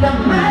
the man.